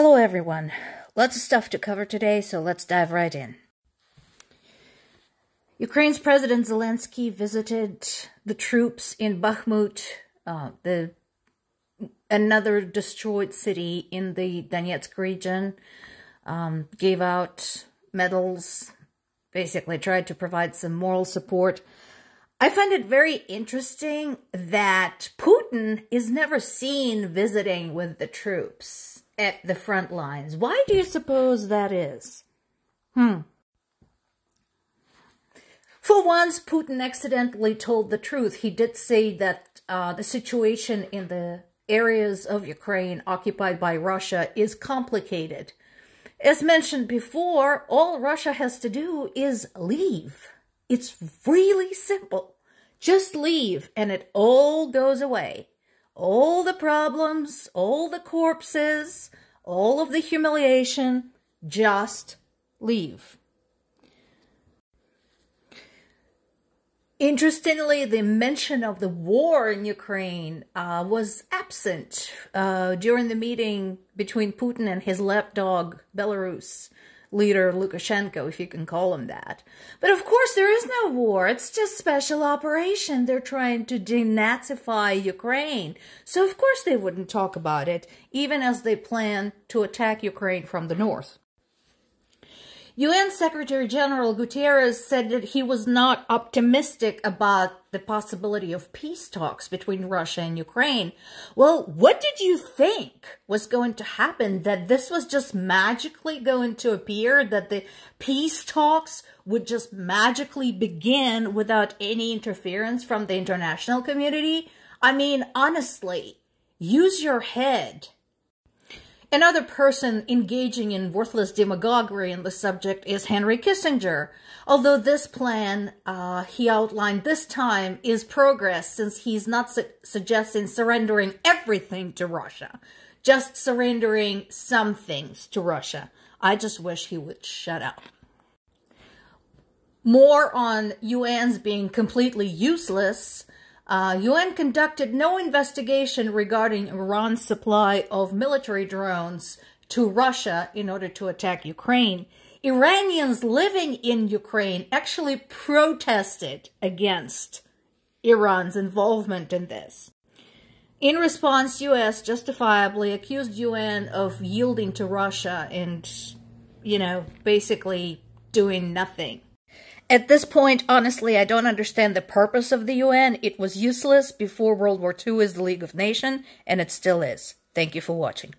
Hello, everyone. Lots of stuff to cover today, so let's dive right in. Ukraine's President Zelensky visited the troops in Bakhmut, uh, the another destroyed city in the Donetsk region, um, gave out medals, basically tried to provide some moral support. I find it very interesting that Putin is never seen visiting with the troops at the front lines. Why do you suppose that is? Hmm. For once, Putin accidentally told the truth. He did say that uh, the situation in the areas of Ukraine occupied by Russia is complicated. As mentioned before, all Russia has to do is leave. It's really simple. Just leave and it all goes away. All the problems, all the corpses, all of the humiliation, just leave. Interestingly, the mention of the war in Ukraine uh, was absent uh, during the meeting between Putin and his lapdog, Belarus leader Lukashenko, if you can call him that. But of course, there is no war. It's just special operation. They're trying to denazify Ukraine. So of course they wouldn't talk about it, even as they plan to attack Ukraine from the north. UN Secretary General Guterres said that he was not optimistic about the possibility of peace talks between Russia and Ukraine. Well, what did you think was going to happen? That this was just magically going to appear? That the peace talks would just magically begin without any interference from the international community? I mean, honestly, use your head. Another person engaging in worthless demagoguery on the subject is Henry Kissinger. Although this plan uh, he outlined this time is progress since he's not su suggesting surrendering everything to Russia, just surrendering some things to Russia. I just wish he would shut up. More on UN's being completely useless uh, UN conducted no investigation regarding Iran's supply of military drones to Russia in order to attack Ukraine. Iranians living in Ukraine actually protested against Iran's involvement in this. In response, U.S. justifiably accused UN of yielding to Russia and, you know, basically doing nothing. At this point, honestly, I don't understand the purpose of the UN. It was useless before World War II as the League of Nations, and it still is. Thank you for watching.